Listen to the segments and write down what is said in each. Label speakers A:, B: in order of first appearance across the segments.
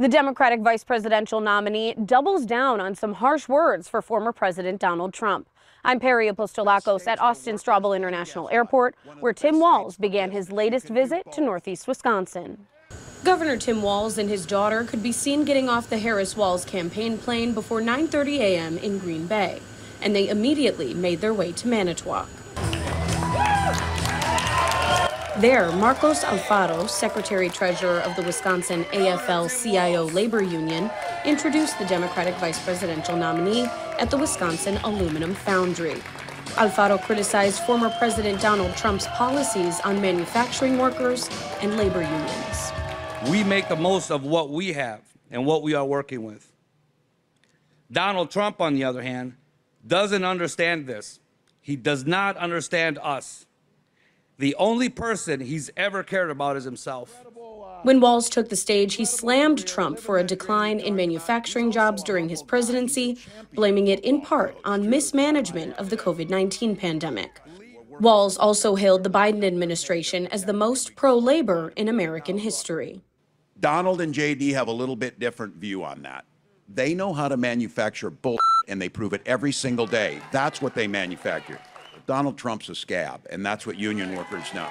A: The Democratic vice presidential nominee doubles down on some harsh words for former President Donald Trump. I'm Perry Apostolakos at Austin Straubel International Airport, where Tim Walz began his latest visit to Northeast Wisconsin. Governor Tim Walz and his daughter could be seen getting off the Harris Walz campaign plane before 9:30 a.m. in Green Bay, and they immediately made their way to Manitowoc. There, Marcos Alfaro, Secretary Treasurer of the Wisconsin AFL CIO Labor Union, introduced the Democratic vice presidential nominee at the Wisconsin Aluminum Foundry. Alfaro criticized former President Donald Trump's policies on manufacturing workers and labor unions.
B: We make the most of what we have and what we are working with. Donald Trump, on the other hand, doesn't understand this. He does not understand us. The only person he's ever cared about is himself.
A: When Walz took the stage, he slammed Trump for a decline in manufacturing jobs during his presidency, blaming it in part on mismanagement of the COVID 19 pandemic. Walz also hailed the Biden administration as the most pro labor in American history.
C: Donald and JD have a little bit different view on that. They know how to manufacture bull, and they prove it every single day. That's what they manufacture. Donald Trump's a scab, and that's what union workers know.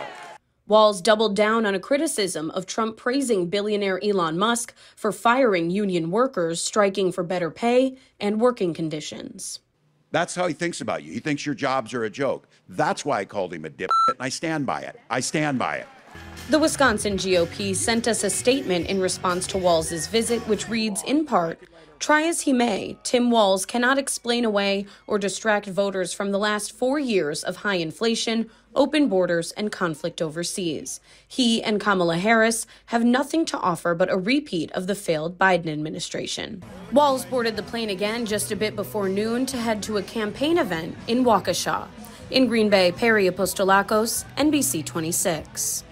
A: Walz doubled down on a criticism of Trump praising billionaire Elon Musk for firing union workers striking for better pay and working conditions.
C: That's how he thinks about you. He thinks your jobs are a joke. That's why I called him a dip, and I stand by it. I stand by it.
A: The Wisconsin GOP sent us a statement in response to Walz's visit, which reads in part Try as he may, Tim Walz cannot explain away or distract voters from the last four years of high inflation, open borders, and conflict overseas. He and Kamala Harris have nothing to offer but a repeat of the failed Biden administration. Walz boarded the plane again just a bit before noon to head to a campaign event in Waukesha. In Green Bay, Perry Apostolakos, NBC 26.